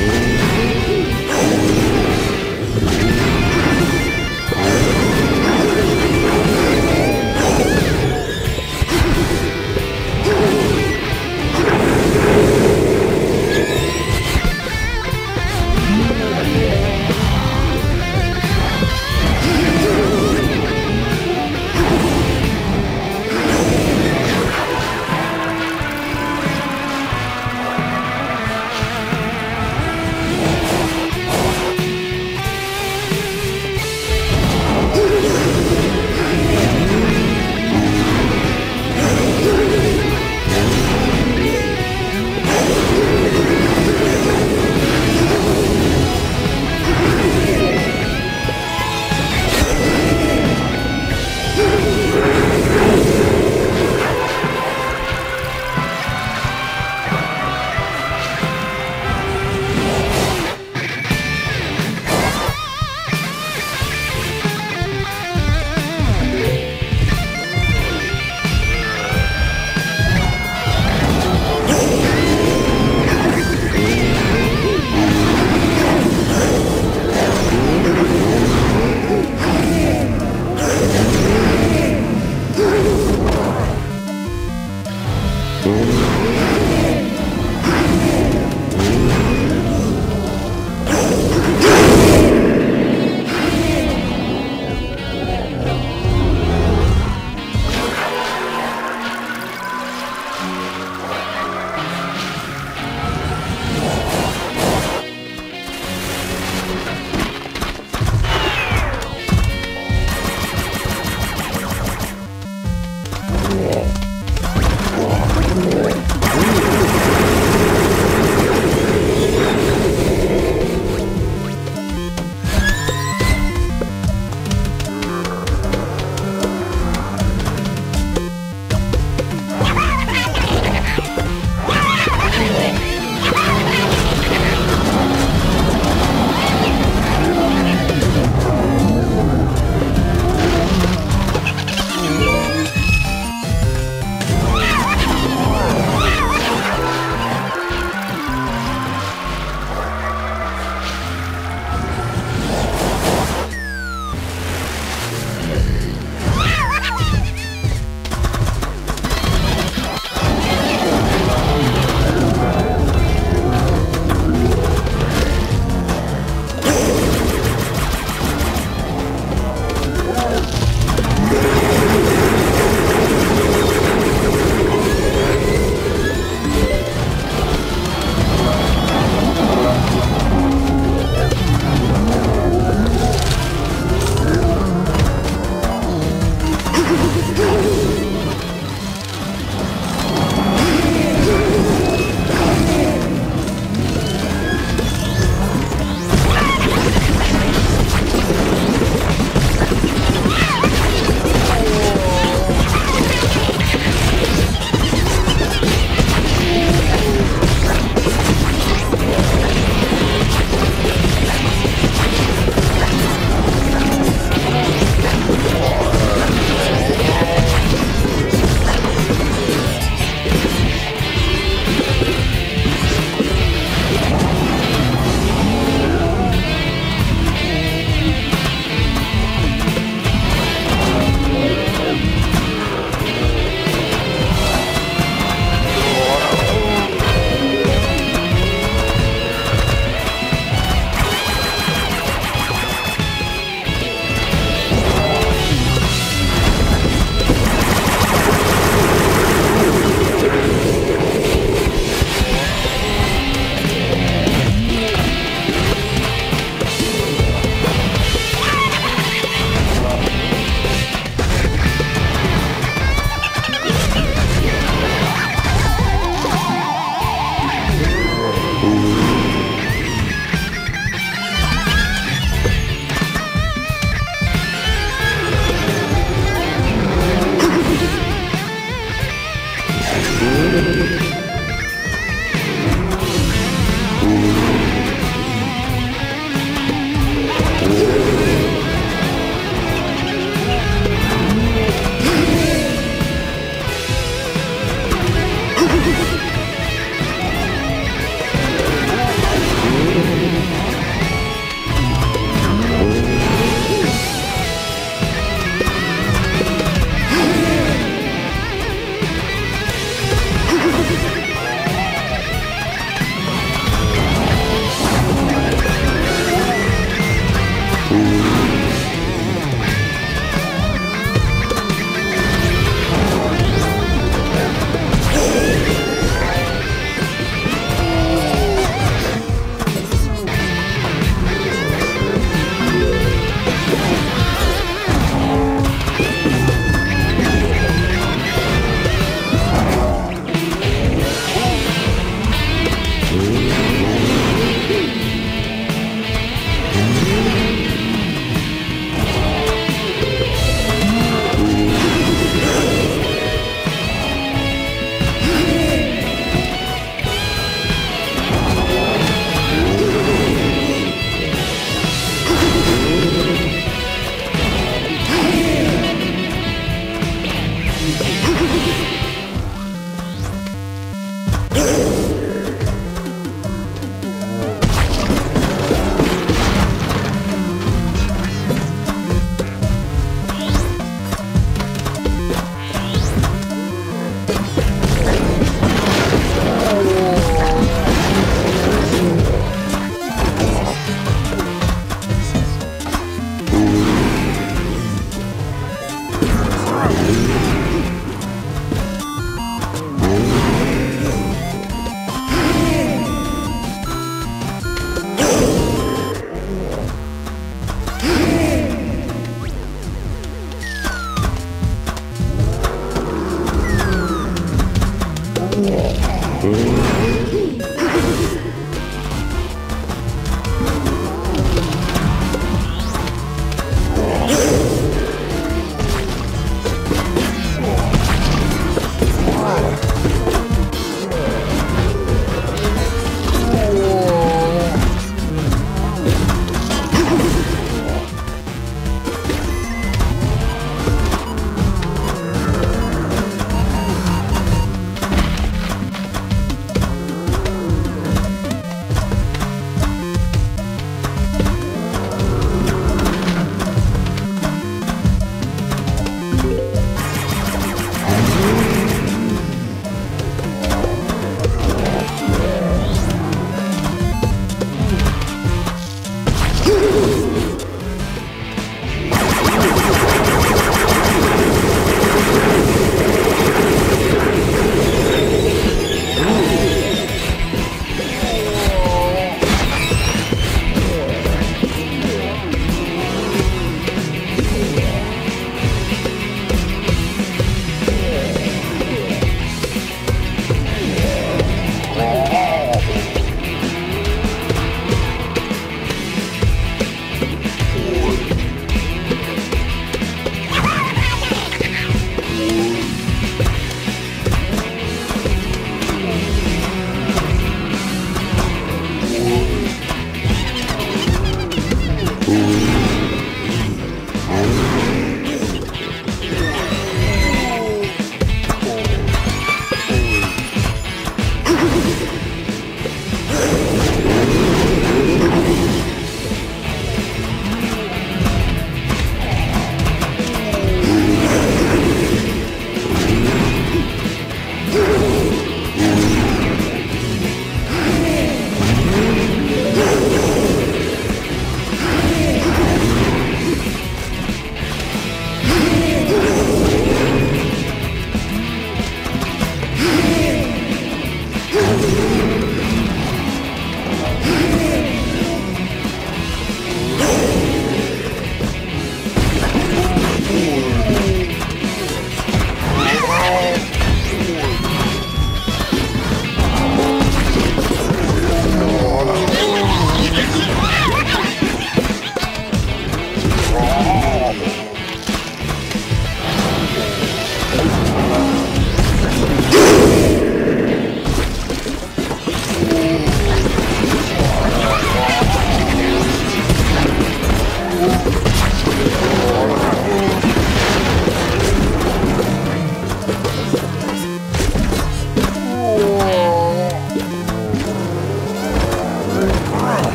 Ooh.